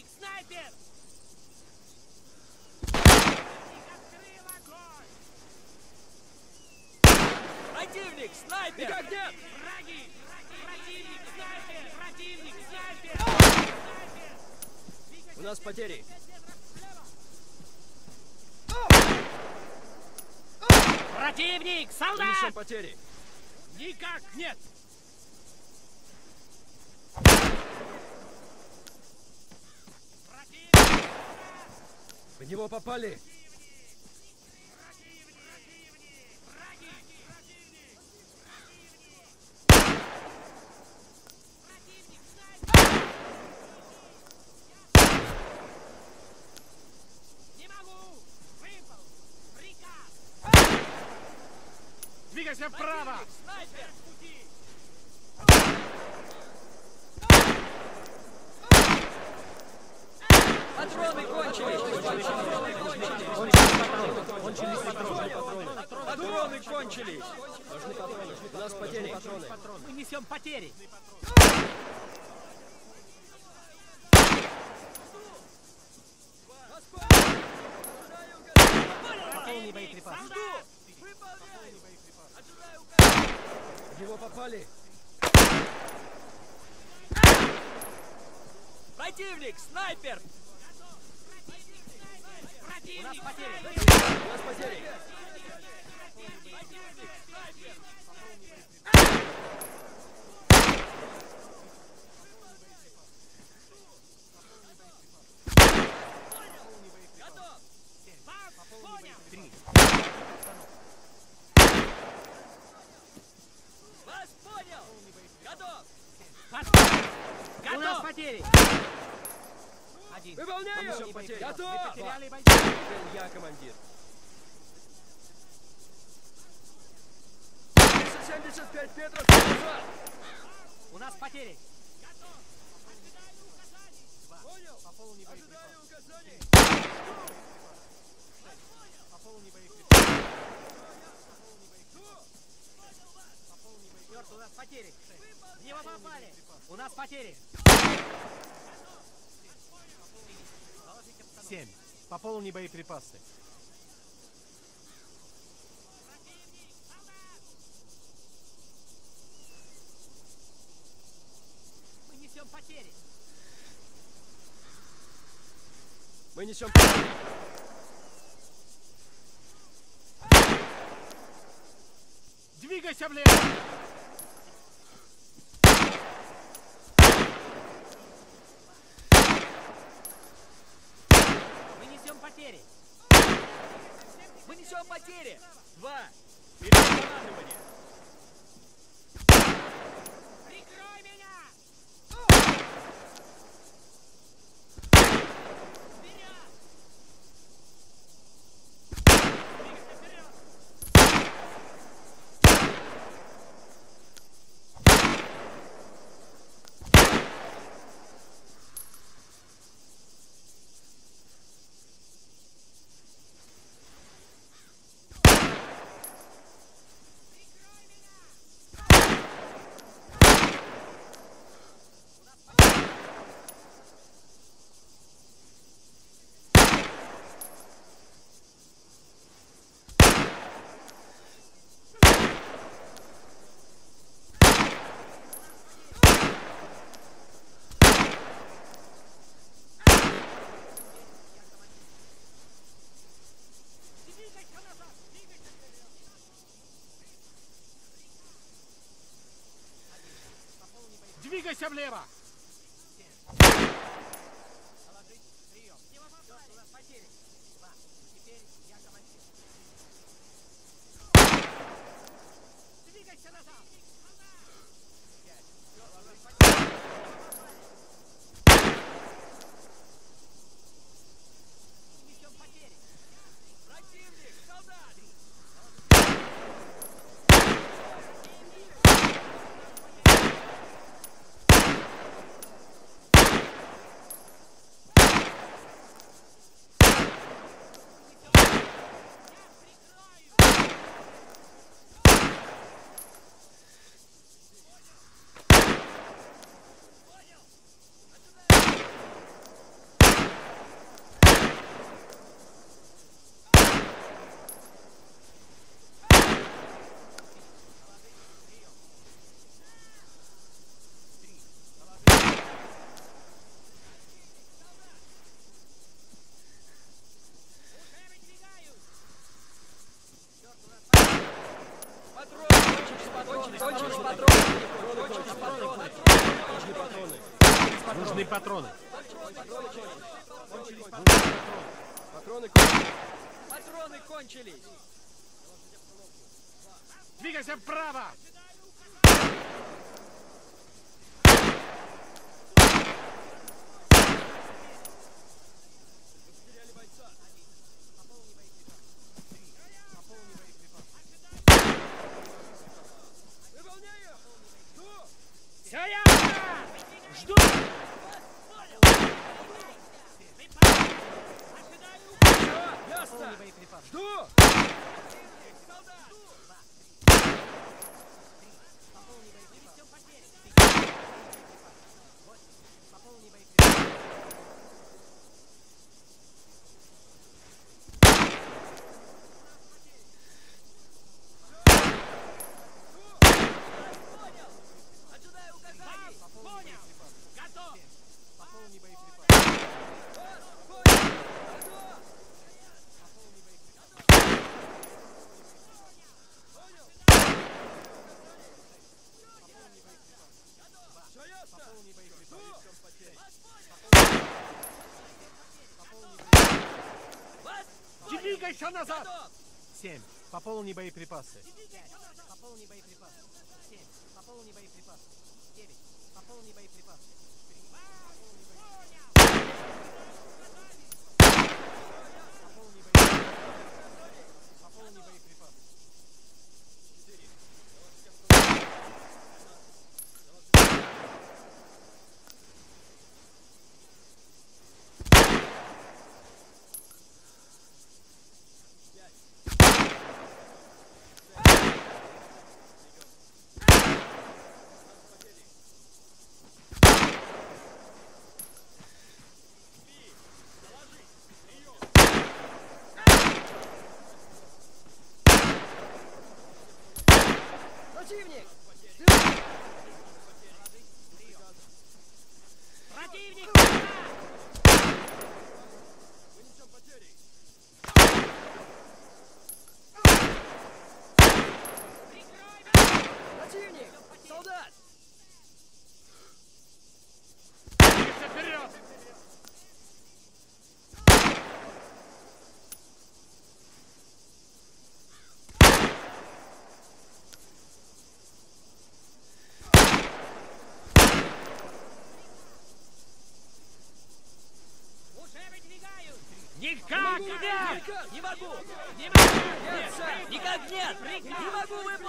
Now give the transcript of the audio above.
Противник, снайпер! Открыл огонь! Противник, снайпер! Никак нет! Враги! Противник, снайпер! Противник, снайпер! У нас потери. Противник! Солдат! несем потери. Никак нет! Противник! В него попали. Двигайся вправо! Снайпер! Пути! Патроны кончились. Патроны кончились. Нужны патроны. У нас потери. Патроны. Мы несем потери! Пополни! В него попали. Противник, снайпер! Противник! У нас потери. У нас потери! Один. Выполняю. Потери. Готов. Потеряли бойца. Был я командир. 375 метров назад. У нас потери! Понял. Пополни боеприпасы. Ожидаю указаний. Пополни боеприпасы. Черт, у нас потери! В него попали! У нас потери! Семь. Пополни боеприпасы. Мы несем потери! Мы несем потери. Двигайся влево! Мы несем потери! Мы несем потери. Два. Вперед Двигайся влево! Положить! Прием! В него попали! У нас потери! Два. Теперь я командир. Двигайся назад! Пять. Положить потери! Несем потери! Противник, солдат. Кончились патроны. Кончились патроны. Нужны патроны. Нужны патроны. Патроны кончились. Патроны кончились. Двигайся вправо! Жду! Ясно. Жду. Ожидаю указаний. Понял! Готов! Пополни боеприпасы. Понял. Готов. Все ясно. Пополни боеприпасы. Вас. Двигайся назад! Готов. Семь. Пополни боеприпасы. Пополни боеприпасы. Семь. Пополни боеприпасы. Девять. Пополни боеприпасы. Пополни боеприпасы. Пополни боеприпасы. Противник. Противник! Вынесем потери. Прикрой меня! Противник. Солдат. Двигайся вперед! Уже выдвигаюсь! Никак! Не могу. Не могу! Нет, сэр. Никак нет. Не могу выполнить.